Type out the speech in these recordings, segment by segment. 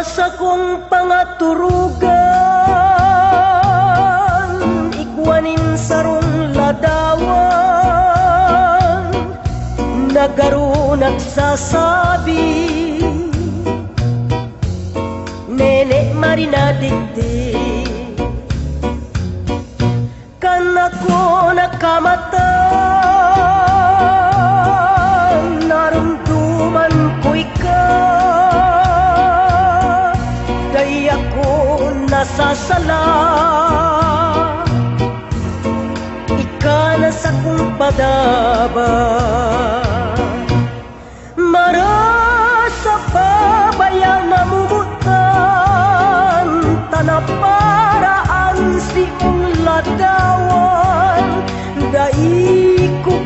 sa kong pangaturugan Ikwanin sa rong ladawan Nagaro nagsasabi Nene marinadikdi Kanako nakamatay ako nasasala Ika na sa kong padaba Marasa pabayang namumutan Tanaparaan si mong ladawan. Dai ko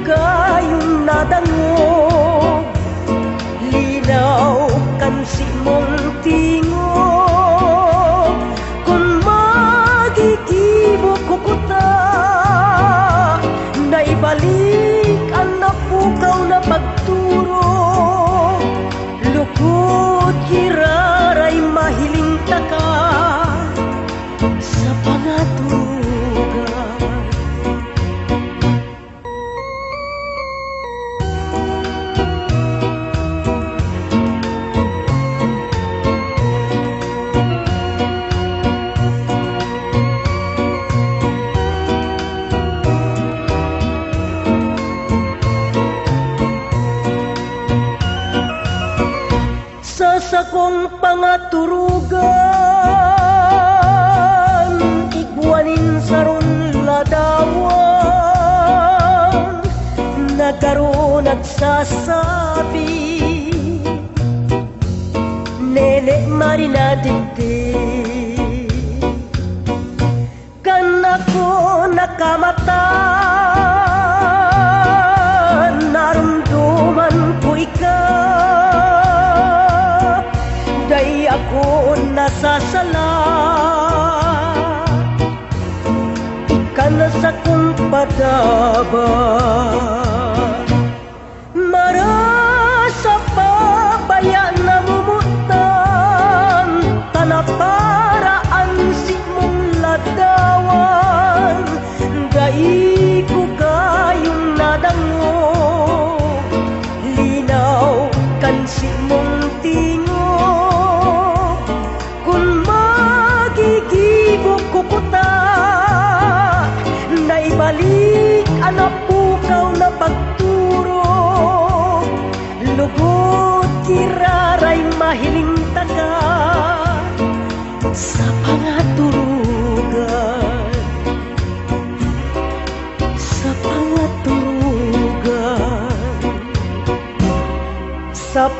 sa kong pangaturugan Igwanin sa runladawan Nagkaroon at sasabi Nene marinadid din. Ako nasasala Ika na sa kong padaba sa pangatulugan sa pangatulugan sa